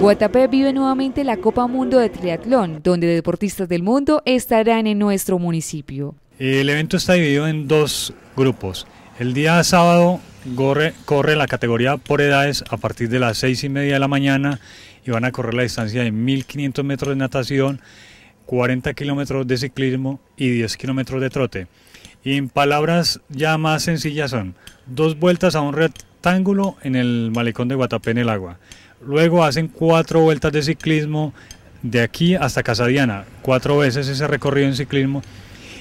Guatapé vive nuevamente la Copa Mundo de Triatlón, donde deportistas del mundo estarán en nuestro municipio. El evento está dividido en dos grupos. El día sábado corre, la categoría por edades a partir de las seis y media de la mañana y van a correr la distancia de 1500 metros de natación, 40 kilómetros de ciclismo y 10 kilómetros de trote. Y en palabras ya más sencillas son dos vueltas a un rectángulo en el malecón de Guatapé en el agua. Luego hacen cuatro vueltas de ciclismo de aquí hasta Casadiana, cuatro veces ese recorrido en ciclismo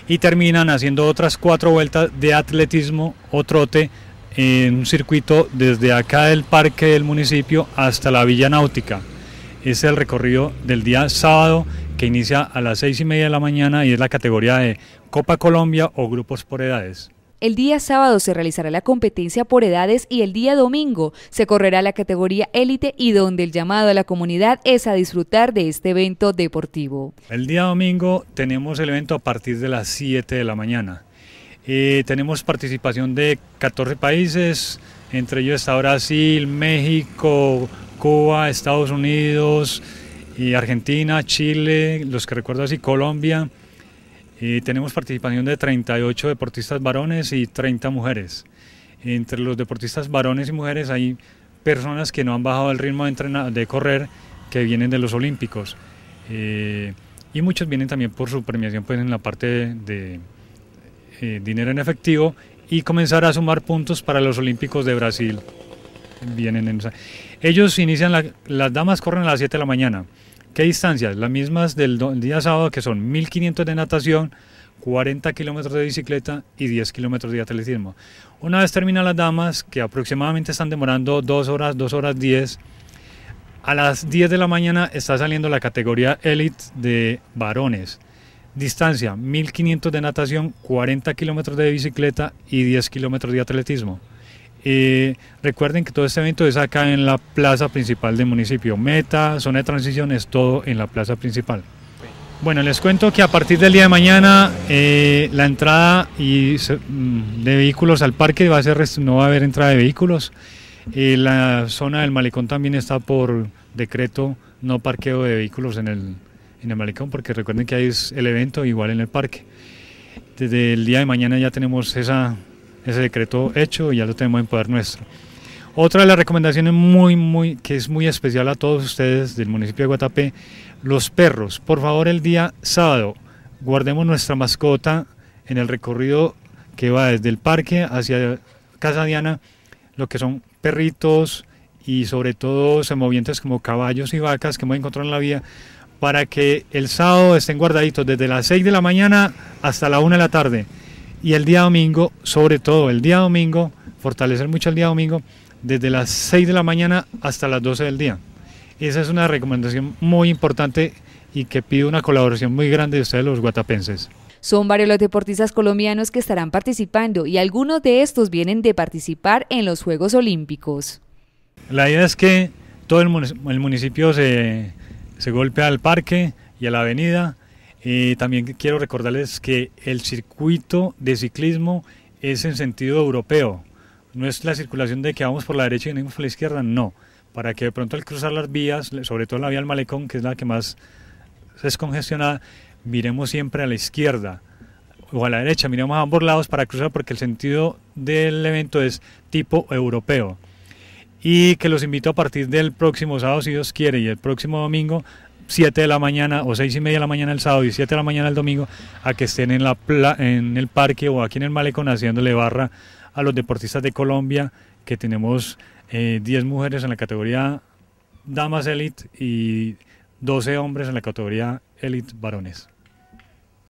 y terminan haciendo otras cuatro vueltas de atletismo o trote en un circuito desde acá del parque del municipio hasta la Villa Náutica. Es el recorrido del día sábado que inicia a las seis y media de la mañana y es la categoría de Copa Colombia o grupos por edades. El día sábado se realizará la competencia por edades y el día domingo se correrá la categoría élite y donde el llamado a la comunidad es a disfrutar de este evento deportivo. El día domingo tenemos el evento a partir de las 7 de la mañana. Eh, tenemos participación de 14 países, entre ellos está Brasil, México, Cuba, Estados Unidos, Argentina, Chile, los que recuerdo así, Colombia. Y tenemos participación de 38 deportistas varones y 30 mujeres. Entre los deportistas varones y mujeres hay personas que no han bajado el ritmo de, de correr que vienen de los Olímpicos. Eh, y muchos vienen también por su premiación pues, en la parte de, eh, dinero en efectivo y comenzar a sumar puntos para los Olímpicos de Brasil. Vienen en Ellos inician, las damas corren a las 7 de la mañana. ¿Qué distancias? Las mismas del día sábado, que son 1500 de natación, 40 kilómetros de bicicleta y 10 kilómetros de atletismo. Una vez terminan las damas, que aproximadamente están demorando 2 horas, 2 horas 10, a las 10 de la mañana está saliendo la categoría Elite de varones. Distancia, 1500 de natación, 40 kilómetros de bicicleta y 10 kilómetros de atletismo. Eh, recuerden que todo este evento es acá en la plaza principal del municipio. Meta, zona de transición, es todo en la plaza principal. Bueno, les cuento que a partir del día de mañana eh, la entrada mm, de vehículos al parque va a ser, no va a haber entrada de vehículos. Eh, la zona del malecón también está por decreto no parqueo de vehículos en el, en el malecón, porque recuerden que ahí es el evento igual en el parque. Desde el día de mañana ya tenemos esa, ese decreto hecho y ya lo tenemos en poder nuestro. Otra de las recomendaciones muy, muy, que es muy especial a todos ustedes del municipio de Guatapé, los perros. Por favor, el día sábado guardemos nuestra mascota en el recorrido que va desde el parque hacia Casa Diana, lo que son perritos y sobre todo semovientes como caballos y vacas que hemos encontrado en la vía, para que el sábado estén guardaditos desde las 6 de la mañana hasta la 1 de la tarde. Y el día domingo, sobre todo el día domingo, fortalecer mucho el día domingo, desde las 6 de la mañana hasta las 12 del día. Esa es una recomendación muy importante y que pide una colaboración muy grande de ustedes los guatapenses. Son varios los deportistas colombianos que estarán participando y algunos de estos vienen de participar en los Juegos Olímpicos. La idea es que todo el municipio se, se golpea al parque y a la avenida. Y también quiero recordarles que el circuito de ciclismo es en sentido europeo. No es la circulación de que vamos por la derecha y venimos por la izquierda, no. Para que de pronto al cruzar las vías, sobre todo la vía del malecón, que es la que más es congestionada, miremos siempre a la izquierda o a la derecha, miremos a ambos lados para cruzar porque el sentido del evento es tipo europeo y que los invito a partir del próximo sábado, si Dios quiere, y el próximo domingo, 7 de la mañana o 6 y media de la mañana el sábado y 7 de la mañana el domingo, a que estén en, la en el parque o aquí en el malecón haciéndole barra a los deportistas de Colombia, que tenemos 10 eh, mujeres en la categoría Damas Elite y 12 hombres en la categoría Elite Varones.